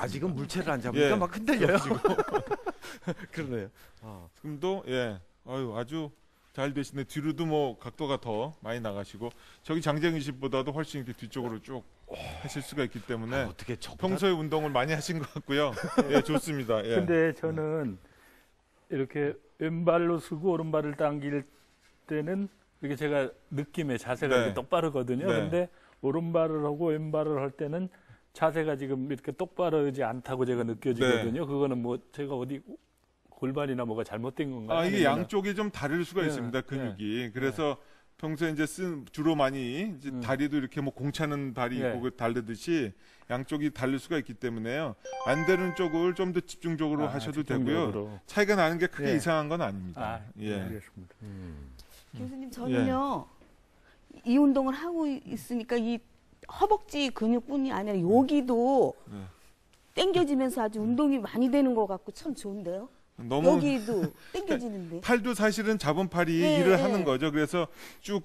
아직은 물체를 안 잡으니까 예. 막 흔들려요. 그러네요. 아, 지금도 예, 아유 아주 잘 되시네. 뒤로도 뭐 각도가 더 많이 나가시고 저기 장재근 씨보다도 훨씬 이렇게 뒤쪽으로 쭉 하실 수가 있기 때문에 아, 어떻게 저보다 평소에 운동을 많이 하신 것 같고요. 예, 좋습니다. 예. 근데 저는 이렇게 왼발로 쓰고 오른발을 당길 때는 이렇게 제가 느낌의 자세가 네. 이렇게 똑바르거든요. 네. 근데 오른발을 하고 왼발을 할 때는 자세가 지금 이렇게 똑바르지 않다고 제가 느껴지거든요. 그거는 뭐 제가 어디 골반이나 뭐가 잘못된 건가요? 아 이게 양쪽이 좀 다를 수가 네, 있습니다. 근육이. 그래서 평소에 이제 쓴 주로 많이 이제 음. 다리도 이렇게 뭐 공차는 다리 네. 있고 그 다르듯이 양쪽이 다를 수가 있기 때문에요. 안 되는 쪽을 좀 더 집중적으로 아, 하셔도 되고요. 집중적으로. 차이가 나는 게 크게 예. 이상한 건 아닙니다. 아, 예. 알겠습니다. 음. 교수님 저는요 이 운동을 하고 있으니까 이 허벅지 근육뿐이 아니라 여기도 네. 당겨지면서 아주 운동이 많이 되는 것 같고 참 좋은데요. 너무 여기도 당겨지는데. 팔도 사실은 잡은 팔이 네, 일을 네. 하는 거죠. 그래서 쭉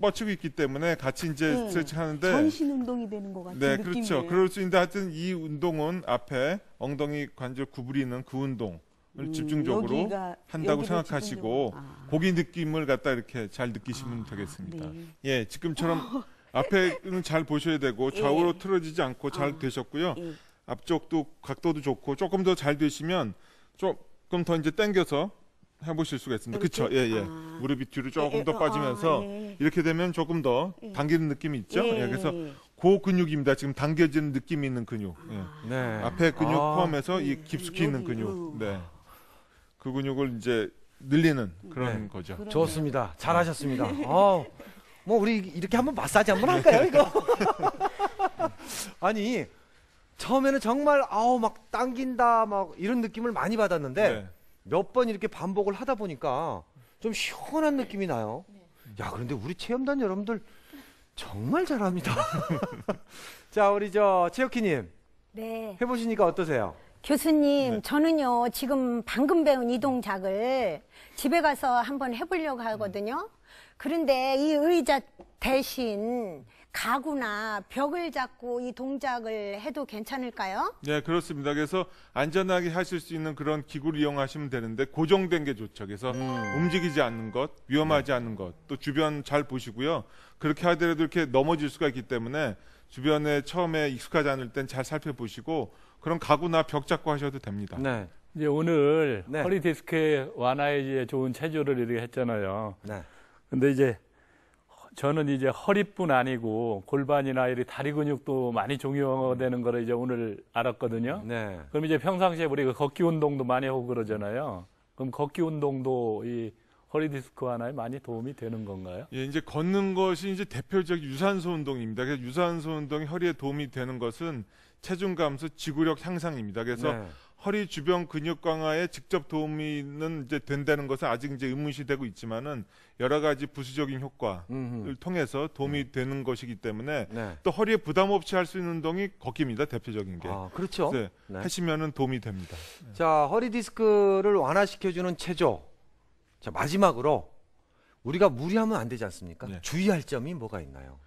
뻗치고 있기 때문에 같이 이제 네. 스트레칭 하는데 전신 운동이 되는 것 같은 네, 느낌이에요. 그렇죠. 그럴 수 있는데 하여튼 이 운동은 앞에 엉덩이 관절 구부리는 그 운동을 음, 집중적으로 여기가- 한다고 생각하시고 집중적으로. 아. 고기 느낌을 갖다 이렇게 잘 느끼시면 되겠습니다. 네. 예, 지금처럼 앞에는 잘 보셔야 되고 좌우로 예. 틀어지지 않고 잘 아. 되셨고요. 예. 앞쪽도 각도도 좋고 조금 더 잘 되시면 조금 더 이제 당겨서 해보실 수가 있습니다. 그렇죠? 예, 예. 아. 무릎이 뒤로 조금 예, 예. 더 빠지면서 아, 예. 이렇게 되면 조금 더 예. 당기는 느낌이 있죠. 예, 예, 그래서 예. 그 근육입니다. 지금 당겨지는 느낌이 있는 근육. 예. 네. 앞에 근육 아, 포함해서 이 음, 깊숙이 있는 근육. 음. 네. 그 근육을 이제 늘리는 그런 네. 거죠. 그러네요. 좋습니다. 잘하셨습니다. 어, 뭐 우리 이렇게 한번 마사지 한번 할까요, 이거? 아니 처음에는 정말 아우 막 당긴다 막 이런 느낌을 많이 받았는데 네. 몇번 이렇게 반복을 하다 보니까 좀 시원한 느낌이 나요. 야 그런데 우리 체험단 여러분들 정말 잘합니다. 자 우리 저 최혁희님 네. 해보시니까 어떠세요? 교수님, 네. 저는요, 지금 방금 배운 이 동작을 집에 가서 한번 해보려고 하거든요. 그런데 이 의자 대신 가구나 벽을 잡고 이 동작을 해도 괜찮을까요? 네, 그렇습니다. 그래서 안전하게 하실 수 있는 그런 기구를 이용하시면 되는데 고정된 게 좋죠. 그래서 움직이지 않는 것, 위험하지 않은 것, 또 주변 잘 보시고요. 그렇게 하더라도 이렇게 넘어질 수가 있기 때문에 주변에 처음에 익숙하지 않을 땐 잘 살펴보시고 그런 가구나 벽 잡고 하셔도 됩니다. 네, 이제 오늘 네. 허리 디스크 완화에 좋은 체조를 이렇게 했잖아요. 네, 근데 이제 저는 이제 허리뿐 아니고 골반이나 이렇게 다리 근육도 많이 중요되는 거를 이제 오늘 알았거든요. 네. 그럼 이제 평상시에 우리가 걷기 운동도 많이 하고 그러잖아요. 그럼 걷기 운동도 이 허리 디스크 완화에 많이 도움이 되는 건가요? 예, 이제 걷는 것이 이제 대표적 유산소 운동입니다. 그래서 유산소 운동이 허리에 도움이 되는 것은 체중 감소, 지구력 향상입니다. 그래서 네. 허리 주변 근육 강화에 직접 도움이는 이제 된다는 것은 아직 이제 의문시되고 있지만은 여러 가지 부수적인 효과를 음흠. 통해서 도움이 되는 것이기 때문에 네. 또 허리에 부담 없이 할 수 있는 운동이 걷기입니다. 대표적인 게. 아, 그렇죠. 네, 네. 하시면은 도움이 됩니다. 자, 허리 디스크를 완화시켜주는 체조. 자, 마지막으로 우리가 무리하면 안 되지 않습니까? 네. 주의할 점이 뭐가 있나요?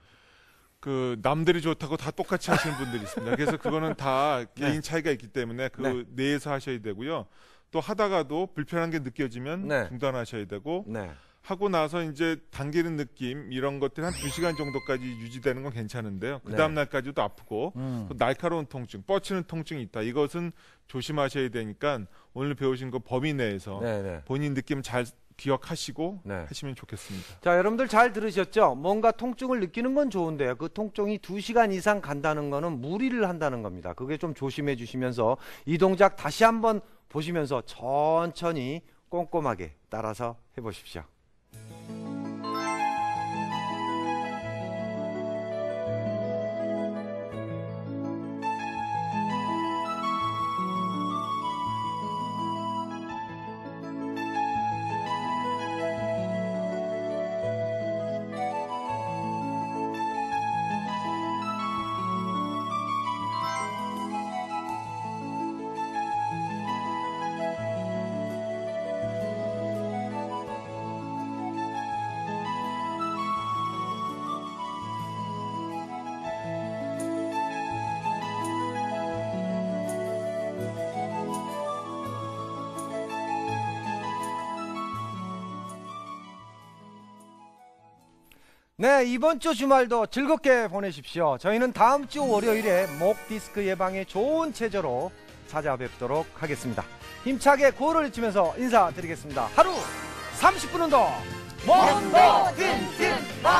그 남들이 좋다고 다 똑같이 하시는 분들이 있습니다. 그래서 그거는 다 네. 개인 차이가 있기 때문에 그 네. 내에서 하셔야 되고요. 또 하다가도 불편한 게 느껴지면 네. 중단하셔야 되고 네. 하고 나서 이제 당기는 느낌 이런 것들이 한 두시간 정도까지 유지되는 건 괜찮은데요. 그 네. 다음 날까지도 아프고 음. 또 날카로운 통증, 뻗치는 통증이 있다. 이것은 조심하셔야 되니까 오늘 배우신 거 범위 내에서 네, 네. 본인 느낌 잘 기억하시고 네. 하시면 좋겠습니다. 자, 여러분들 잘 들으셨죠? 뭔가 통증을 느끼는 건 좋은데요. 그 통증이 두시간 이상 간다는 거는 무리를 한다는 겁니다. 그게 좀 조심해 주시면서 이 동작 다시 한번 보시면서 천천히 꼼꼼하게 따라서 해 보십시오. 네, 이번 주 주말도 즐겁게 보내십시오. 저희는 다음 주 월요일에 목 디스크 예방에 좋은 체제로 찾아뵙도록 하겠습니다. 힘차게 고를 외치면서 인사드리겠습니다. 하루 30분 운동! 목! 든든, 든든,